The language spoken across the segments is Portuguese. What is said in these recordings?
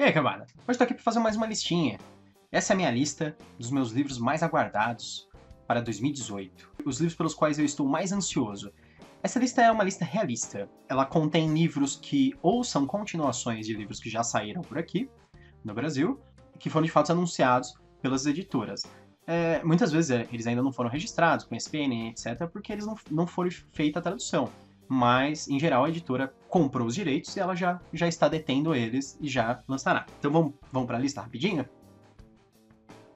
E aí, camada? Hoje tô aqui para fazer mais uma listinha. Essa é a minha lista dos meus livros mais aguardados para 2018. Os livros pelos quais eu estou mais ansioso. Essa lista é uma lista realista. Ela contém livros que ou são continuações de livros que já saíram por aqui, no Brasil, que foram de fato anunciados pelas editoras. É, muitas vezes é, eles ainda não foram registrados com SPN, etc., porque eles não, não foram feita a tradução mas em geral a editora comprou os direitos e ela já, já está detendo eles e já lançará. Então vamos, vamos para a lista rapidinho?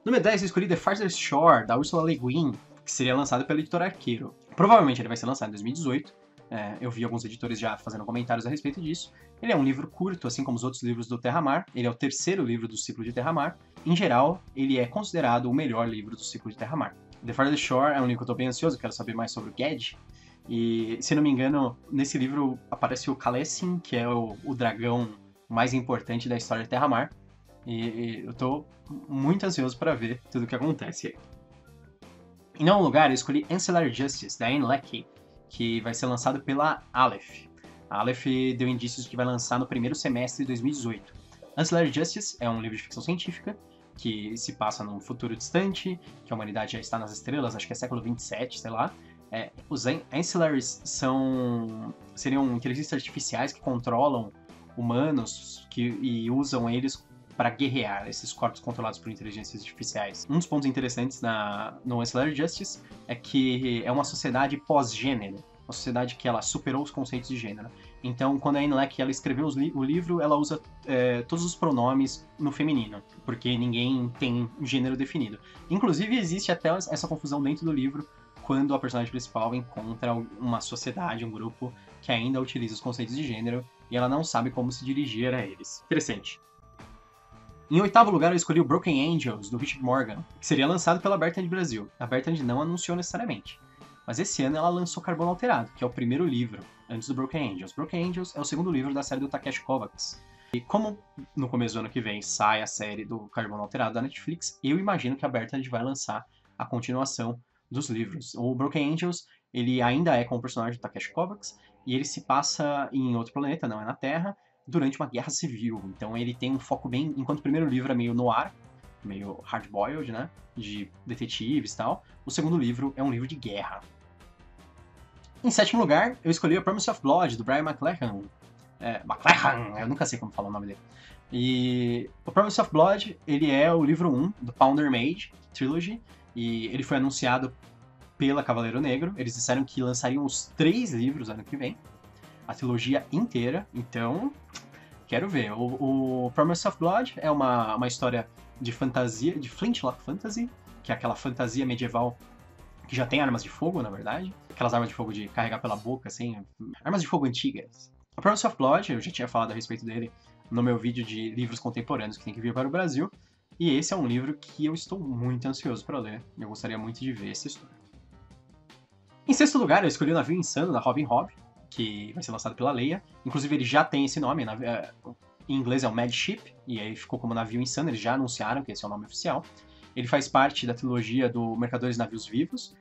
Número 10 eu escolhi The Farthest Shore, da Ursula Le Guin, que seria lançado pela editora Arqueiro. Provavelmente ele vai ser lançado em 2018. É, eu vi alguns editores já fazendo comentários a respeito disso. Ele é um livro curto, assim como os outros livros do Terramar. Ele é o terceiro livro do ciclo de Terramar. Em geral, ele é considerado o melhor livro do ciclo de Terramar. The Farthest Shore é um livro que eu estou bem ansioso, quero saber mais sobre o Gedge, e, se não me engano, nesse livro aparece o Kalessin, que é o, o dragão mais importante da história de Terra-Mar. E, e, eu tô muito ansioso para ver tudo o que acontece aí. Em nono lugar, eu escolhi Ancillary Justice, da Anne Leckie, que vai ser lançado pela Aleph. A Aleph deu indícios de que vai lançar no primeiro semestre de 2018. Ancillary Justice é um livro de ficção científica que se passa num futuro distante, que a humanidade já está nas estrelas, acho que é século 27, sei lá, é, os ancillaries são seriam inteligências artificiais que controlam humanos que, e usam eles para guerrear esses corpos controlados por inteligências artificiais. Um dos pontos interessantes na, no Ancillary Justice é que é uma sociedade pós-gênero, uma sociedade que ela superou os conceitos de gênero. Então, quando a Enlek ela escreveu li o livro, ela usa é, todos os pronomes no feminino, porque ninguém tem gênero definido. Inclusive, existe até essa confusão dentro do livro, quando a personagem principal encontra uma sociedade, um grupo que ainda utiliza os conceitos de gênero e ela não sabe como se dirigir a eles. Interessante. Em oitavo lugar, eu escolhi o Broken Angels, do Richard Morgan, que seria lançado pela Bertrand Brasil. A Bertrand não anunciou necessariamente. Mas esse ano ela lançou Carbono Alterado, que é o primeiro livro, antes do Broken Angels. Broken Angels é o segundo livro da série do Takeshi Kovacs. E como no começo do ano que vem sai a série do Carbono Alterado da Netflix, eu imagino que a Bertrand vai lançar a continuação dos livros. O Broken Angels, ele ainda é com o personagem do Takeshi Kovacs, e ele se passa em outro planeta, não é na Terra, durante uma guerra civil. Então ele tem um foco bem... Enquanto o primeiro livro é meio noir, meio hard-boiled, né? De detetives e tal, o segundo livro é um livro de guerra. Em sétimo lugar, eu escolhi A Promise of Blood, do Brian McLaren. É, McLaren, eu nunca sei como falar o nome dele. E o Promise of Blood, ele é o livro 1 do Pounder Mage Trilogy, e ele foi anunciado pela Cavaleiro Negro. Eles disseram que lançariam os três livros ano que vem, a trilogia inteira. Então, quero ver. O, o Promise of Blood é uma, uma história de fantasia, de Flintlock Fantasy, que é aquela fantasia medieval que já tem armas de fogo, na verdade. Aquelas armas de fogo de carregar pela boca, assim. Armas de fogo antigas. O Promise of Blood, eu já tinha falado a respeito dele no meu vídeo de livros contemporâneos que tem que vir para o Brasil. E esse é um livro que eu estou muito ansioso para ler. Eu gostaria muito de ver essa história. Em sexto lugar, eu escolhi o Navio Insano, da Robin Hobb, que vai ser lançado pela Leia. Inclusive, ele já tem esse nome, é, em inglês é o Mad Ship, e aí ficou como Navio Insano, eles já anunciaram que esse é o nome oficial. Ele faz parte da trilogia do Mercadores Navios Vivos,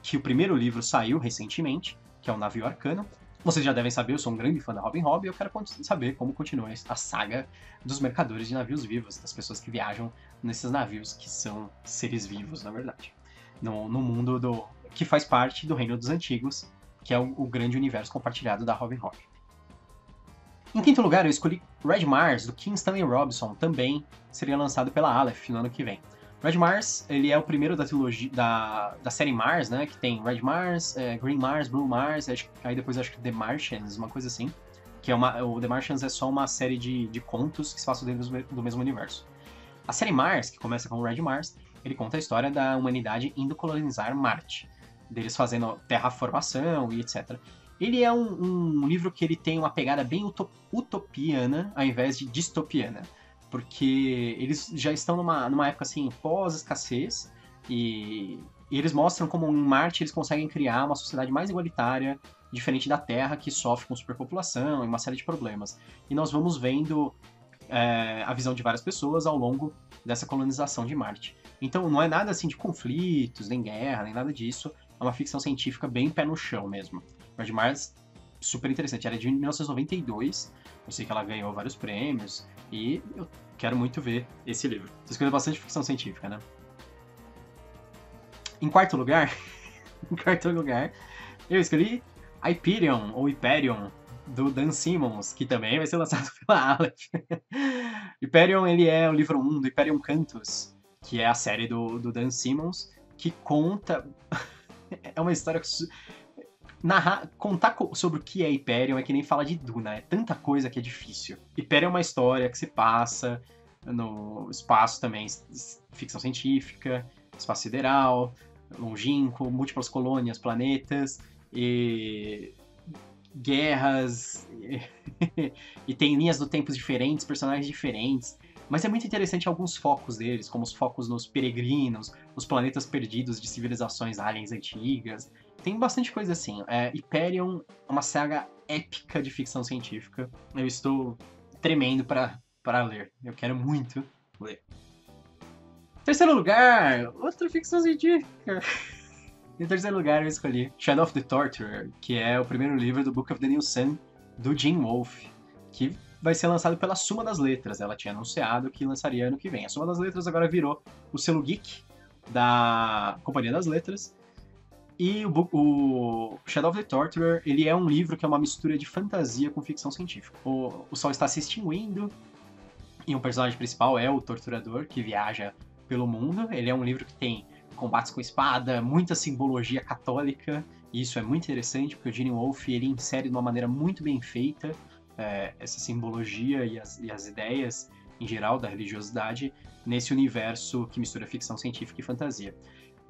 que o primeiro livro saiu recentemente, que é o Navio Arcano. Vocês já devem saber, eu sou um grande fã da Robin Hobb e eu quero saber como continua a saga dos mercadores de navios vivos, das pessoas que viajam nesses navios, que são seres vivos, na verdade. No, no mundo do que faz parte do Reino dos Antigos, que é o, o grande universo compartilhado da Robin Hobb. Em quinto lugar, eu escolhi Red Mars, do Kingston e Robson, também seria lançado pela Aleph no ano que vem. Red Mars, ele é o primeiro da trilogia da, da série Mars, né? Que tem Red Mars, é, Green Mars, Blue Mars, aí depois acho que The Martians, uma coisa assim. Que é uma, o The Martians é só uma série de, de contos que se passam dentro do, mesmo universo. A série Mars, que começa com o Red Mars, ele conta a história da humanidade indo colonizar Marte, deles fazendo terraformação e etc. Ele é um, um livro que ele tem uma pegada bem utopiana ao invés de distopiana porque eles já estão numa, numa época assim pós-escassez e, e, eles mostram como em Marte eles conseguem criar uma sociedade mais igualitária, diferente da Terra que sofre com superpopulação e uma série de problemas. E nós vamos vendo é, a visão de várias pessoas ao longo dessa colonização de Marte. Então não é nada assim de conflitos, nem guerra, nem nada disso. É uma ficção científica bem pé no chão mesmo. Red Mars, super interessante. Era de 1992. Eu sei que ela ganhou vários prêmios E eu quero muito ver esse livro. Tô escrevendo bastante ficção científica, né? Em quarto lugar, em quarto lugar, eu escolhi Hyperion, ou Hyperion, do Dan Simmons, que também vai ser lançado pela Aleph. Hyperion, ele é o livro 1 do Hyperion Cantus, que é a série do, do Dan Simmons, que conta... é uma história... Narrar, contar sobre o que é Hyperion é que nem falar de Duna, é tanta coisa que é difícil. Hyperion é uma história que se passa no espaço também, ficção científica, espaço sideral, longínquo, múltiplas colônias, planetas, e guerras, e tem linhas do tempo diferentes, personagens diferentes. Mas é muito interessante alguns focos deles, como os focos nos peregrinos, os planetas perdidos de civilizações aliens antigas. Tem bastante coisa assim. É, Hyperion é uma saga épica de ficção científica. Eu estou tremendo para ler. Eu quero muito ler. Terceiro lugar, outra ficção científica. Em terceiro lugar, eu escolhi Shadow of the Torturer, que é o primeiro livro do Book of the New Sun, do Jim Wolfe, que vai ser lançado pela Suma das Letras. Ela tinha anunciado que lançaria ano que vem. A Suma das Letras agora virou o selo geek da Companhia das Letras. E o, o, Shadow of the Torturer, ele é um livro que é uma mistura de fantasia com ficção científica. O, o sol está se extinguindo e o personagem principal é o torturador que viaja pelo mundo. Ele é um livro que tem combates com espada, muita simbologia católica. E isso é muito interessante, porque o Gene Wolfe ele insere de uma maneira muito bem feita é, essa simbologia e as, e as ideias em geral da religiosidade nesse universo que mistura ficção científica e fantasia.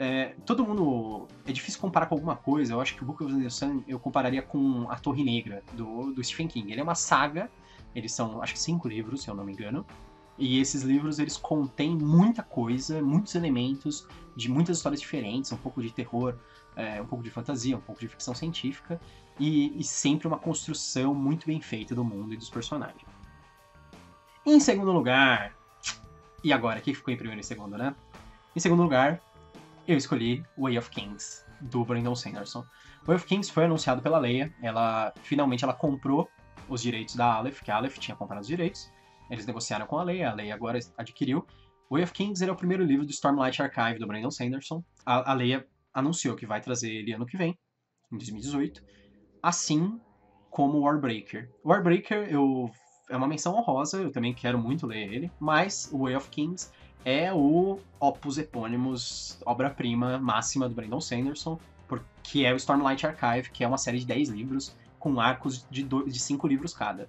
É, todo mundo. É difícil comparar com alguma coisa. Eu acho que o Book of the Sun eu compararia com A Torre Negra, do, do Stephen King. Ele é uma saga, eles são, acho que, cinco livros, se eu não me engano. E esses livros eles contêm muita coisa, muitos elementos de muitas histórias diferentes, um pouco de terror, é, um pouco de fantasia, um pouco de ficção científica, e, e, sempre uma construção muito bem feita do mundo e dos personagens. Em segundo lugar, e agora, quem ficou em primeiro e segundo, né? Em segundo lugar, eu escolhi Way of Kings, do Brandon Sanderson. Way of Kings foi anunciado pela Leia, ela finalmente ela comprou os direitos da Aleph, que a Aleph tinha comprado os direitos, eles negociaram com a Leia, a Leia agora adquiriu. Way of Kings é o primeiro livro do Stormlight Archive do Brandon Sanderson. A, a Leia anunciou que vai trazer ele ano que vem, em 2018. Assim como Warbreaker. Warbreaker eu, é uma menção honrosa, eu também quero muito ler ele, mas Way of Kings é o opus epônimos, obra-prima máxima do Brandon Sanderson, que é o Stormlight Archive, que é uma série de 10 livros com arcos de 5 livros cada.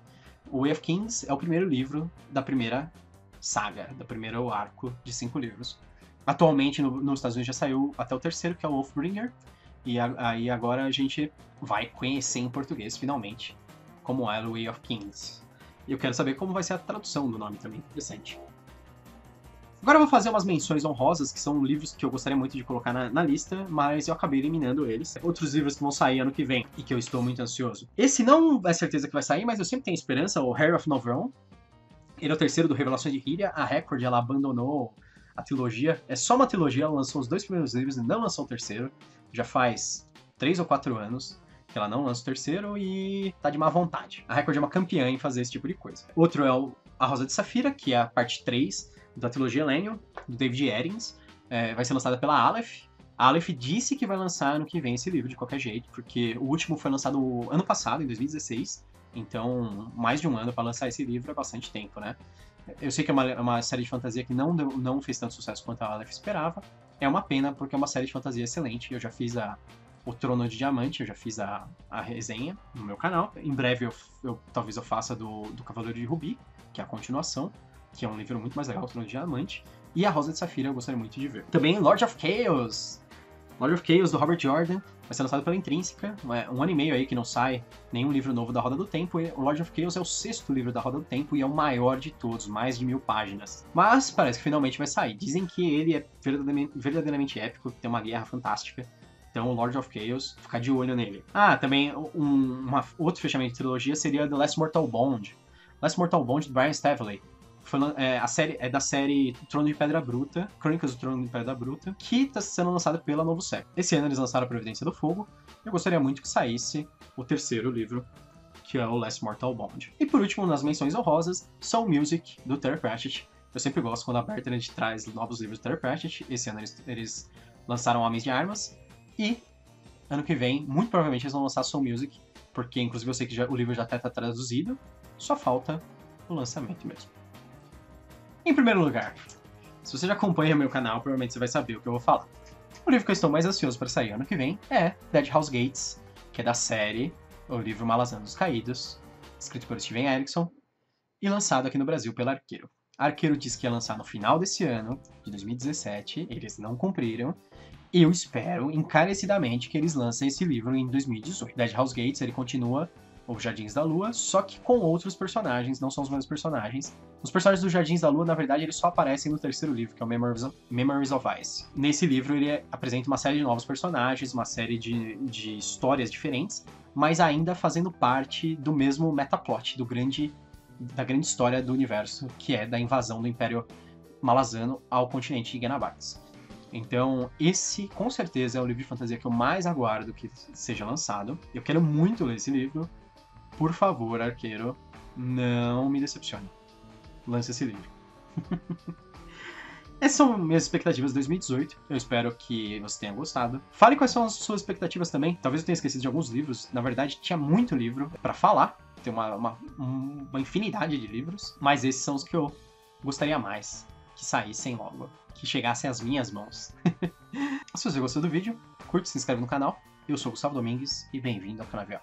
O Way of Kings é o primeiro livro da primeira saga, do primeiro arco de cinco livros. Atualmente, no, nos Estados Unidos já saiu até o terceiro, que é o Wolfbringer, e aí agora a gente vai conhecer em português, finalmente, como é o Way of Kings. E eu quero saber como vai ser a tradução do nome também, interessante. Agora eu vou fazer umas menções honrosas, que são livros que eu gostaria muito de colocar na, na, lista, mas eu acabei eliminando eles. Outros livros que vão sair ano que vem e que eu estou muito ansioso. Esse não é certeza que vai sair, mas eu sempre tenho esperança, o Harry of Novron. Ele é o terceiro do Revelações de Hyria. A Record, ela abandonou a trilogia. É só uma trilogia, ela lançou os dois primeiros livros e não lançou o terceiro. Já faz três ou quatro anos que ela não lança o terceiro e tá de má vontade. A Record é uma campeã em fazer esse tipo de coisa. Outro é o A Rosa de Safira, que é a parte 3 da trilogia Lennion, do David Eddings. É, vai ser lançada pela Aleph. A Aleph disse que vai lançar ano que vem esse livro, de qualquer jeito, porque o último foi lançado ano passado, em 2016. Então, mais de um ano para lançar esse livro é bastante tempo, né? Eu sei que é uma, é uma série de fantasia que não, não fez tanto sucesso quanto a Aleph esperava. É uma pena, porque é uma série de fantasia excelente. Eu já fiz a, o Trono de Diamante, eu já fiz a, a resenha no meu canal. Em breve, eu, eu talvez eu faça do, do Cavaleiro de Rubi, que é a continuação que é um livro muito mais legal, o Trono de Diamante. E a Rosa de Safira eu gostaria muito de ver. Também Lord of Chaos. Lord of Chaos, do Robert Jordan, vai ser lançado pela Intrínseca. Um ano e meio aí que não sai nenhum livro novo da Roda do Tempo. E o Lord of Chaos é o sexto livro da Roda do Tempo e é o maior de todos, mais de mil páginas. Mas parece que finalmente vai sair. Dizem que ele é verdadeiramente, épico, tem uma guerra fantástica. Então, Lord of Chaos, ficar de olho nele. Ah, também um uma, outro fechamento de trilogia seria The Last Mortal Bond. Last Mortal Bond, do Brian Staveley foi, é, a série é da série Trono de Pedra Bruta, Crônicas do Trono de Pedra Bruta, que está sendo lançada pela Novo Século. Esse ano eles lançaram a Providência do Fogo. Eu gostaria muito que saísse o terceiro livro, que é o Last Mortal Bond. E por último, nas menções honrosas, Soul Music, do Terry Pratchett. Eu sempre gosto quando a Bertrand traz novos livros do Terry Pratchett. Esse ano eles, eles lançaram Homens de Armas. E ano que vem, muito provavelmente, eles vão lançar Soul Music, porque inclusive eu sei que já, o livro já está traduzido, só falta o lançamento mesmo. Em primeiro lugar, se você já acompanha meu canal, provavelmente você vai saber o que eu vou falar. O livro que eu estou mais ansioso para sair ano que vem é Dead House Gates, que é da série O Livro Malasanos Caídos, escrito por Steven Erickson e lançado aqui no Brasil pela Arqueiro. A Arqueiro disse que ia lançar no final desse ano, de 2017, eles não cumpriram. Eu espero encarecidamente que eles lancem esse livro em 2018. Dead House Gates, ele continua os Jardins da Lua, só que com outros personagens, não são os mesmos personagens. Os personagens dos Jardins da Lua, na verdade, eles só aparecem no terceiro livro, que é o Memories of, Memories of Ice. Nesse livro, ele apresenta uma série de novos personagens, uma série de, de histórias diferentes, mas ainda fazendo parte do mesmo metaplot, do grande, da grande história do universo, que é da invasão do Império Malazano ao continente de Genabax. Então, esse com certeza é o livro de fantasia que eu mais aguardo que seja lançado. Eu quero muito ler esse livro. Por favor, arqueiro, não me decepcione. Lance esse livro. Essas são minhas expectativas de 2018. Eu espero que você tenha gostado. Fale quais são as suas expectativas também. Talvez eu tenha esquecido de alguns livros. Na verdade, tinha muito livro para falar. Tem uma, uma, uma infinidade de livros. Mas esses são os que eu gostaria mais que saíssem logo. Que chegassem às minhas mãos. se você gostou do vídeo, curte, se inscreve no canal. Eu sou o Gustavo Domingues e bem-vindo ao Canavial.